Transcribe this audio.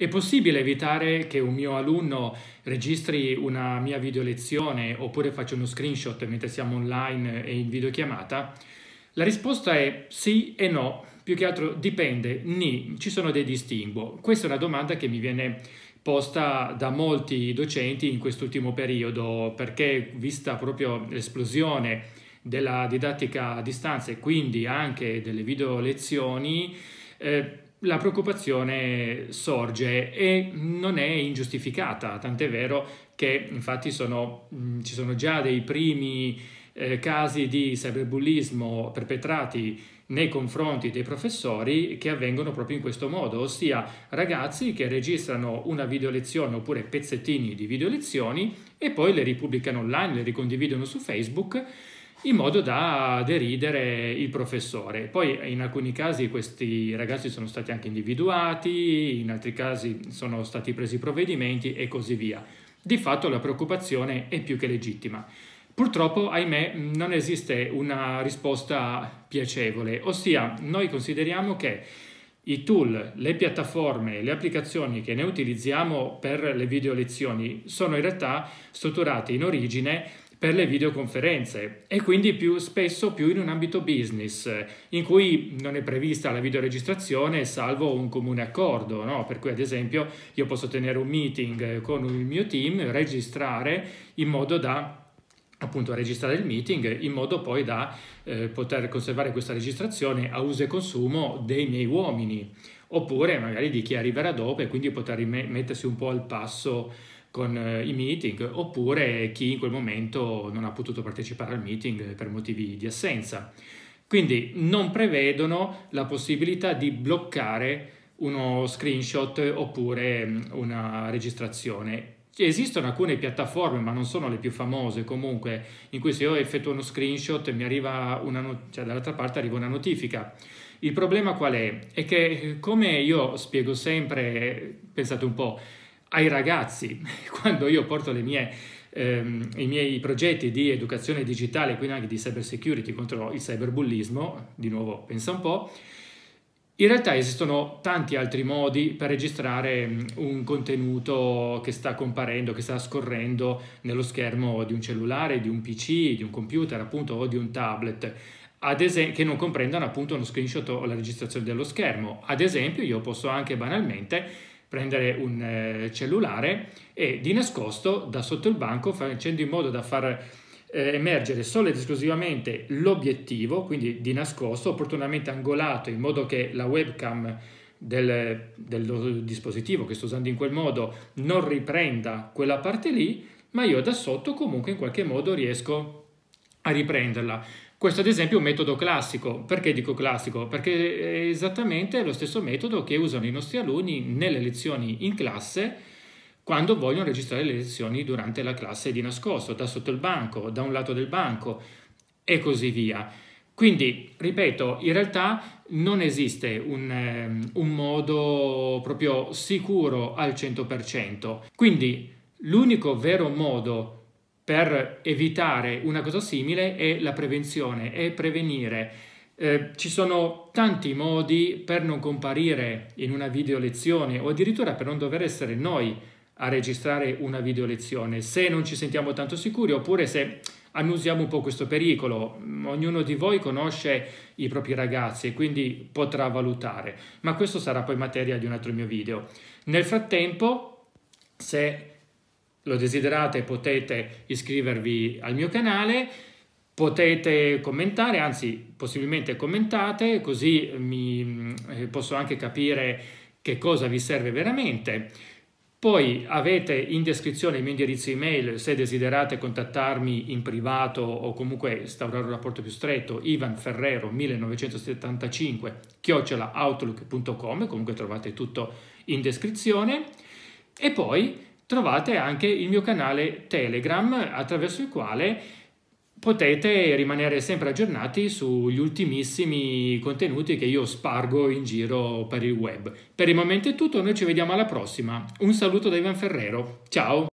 È possibile evitare che un mio alunno registri una mia video lezione oppure faccia uno screenshot mentre siamo online e in videochiamata? La risposta è sì e no, più che altro dipende, ni, ci sono dei distinguo. Questa è una domanda che mi viene posta da molti docenti in quest'ultimo periodo perché vista proprio l'esplosione della didattica a distanza e quindi anche delle video lezioni, eh, la preoccupazione sorge e non è ingiustificata, tant'è vero che infatti sono, mm, ci sono già dei primi eh, casi di cyberbullismo perpetrati nei confronti dei professori che avvengono proprio in questo modo, ossia ragazzi che registrano una video lezione oppure pezzettini di video lezioni e poi le ripubblicano online, le ricondividono su Facebook in modo da deridere il professore. Poi in alcuni casi questi ragazzi sono stati anche individuati, in altri casi sono stati presi provvedimenti e così via. Di fatto la preoccupazione è più che legittima. Purtroppo, ahimè, non esiste una risposta piacevole, ossia noi consideriamo che i tool, le piattaforme, le applicazioni che ne utilizziamo per le video lezioni sono in realtà strutturate in origine per le videoconferenze e quindi più spesso più in un ambito business in cui non è prevista la videoregistrazione salvo un comune accordo, no? per cui ad esempio io posso tenere un meeting con il mio team, registrare in modo da appunto registrare il meeting in modo poi da eh, poter conservare questa registrazione a uso e consumo dei miei uomini oppure magari di chi arriverà dopo e quindi poter mettersi un po' al passo con eh, i meeting, oppure chi in quel momento non ha potuto partecipare al meeting per motivi di assenza. Quindi non prevedono la possibilità di bloccare uno screenshot oppure mm, una registrazione. Esistono alcune piattaforme, ma non sono le più famose comunque, in cui se io effettuo uno screenshot mi arriva una not- cioè dall'altra parte arriva una notifica. Il problema qual è? È che come io spiego sempre, pensate un po', ai ragazzi, quando io porto mie, ehm, i miei progetti di educazione digitale, quindi anche di cyber security contro il cyberbullismo, di nuovo pensa un po', in realtà esistono tanti altri modi per registrare mm, un contenuto che sta comparendo, che sta scorrendo nello schermo di un cellulare, di un PC, di un computer appunto o di un tablet. Esempio, che non comprendano appunto uno screenshot o la registrazione dello schermo. Ad esempio, io posso anche banalmente prendere un eh, cellulare e di nascosto da sotto il banco facendo in modo da far eh, emergere solo ed esclusivamente l'obiettivo, quindi di nascosto, opportunamente angolato in modo che la webcam del, del dispositivo che sto usando in quel modo non riprenda quella parte lì, ma io da sotto comunque in qualche modo riesco a riprenderla. Questo ad esempio è un metodo classico. Perché dico classico? Perché è esattamente lo stesso metodo che usano i nostri alunni nelle lezioni in classe quando vogliono registrare le lezioni durante la classe di nascosto, da sotto il banco, da un lato del banco e così via. Quindi, ripeto, in realtà non esiste un, ehm, un modo proprio sicuro al 100%. Quindi l'unico vero modo per evitare una cosa simile è la prevenzione, è prevenire. Eh, ci sono tanti modi per non comparire in una video lezione o addirittura per non dover essere noi a registrare una video lezione se non ci sentiamo tanto sicuri oppure se annusiamo un po' questo pericolo. Ognuno di voi conosce i propri ragazzi e quindi potrà valutare, ma questo sarà poi materia di un altro mio video. Nel frattempo, se lo desiderate potete iscrivervi al mio canale, potete commentare, anzi possibilmente commentate, così mi, eh, posso anche capire che cosa vi serve veramente. Poi avete in descrizione il mio indirizzo email se desiderate contattarmi in privato o comunque instaurare un rapporto più stretto, ivanferrero 1975 chiocciolaoutlook.com, comunque trovate tutto in descrizione. E poi trovate anche il mio canale Telegram attraverso il quale potete rimanere sempre aggiornati sugli ultimissimi contenuti che io spargo in giro per il web. Per il momento è tutto, noi ci vediamo alla prossima. Un saluto da Ivan Ferrero, ciao!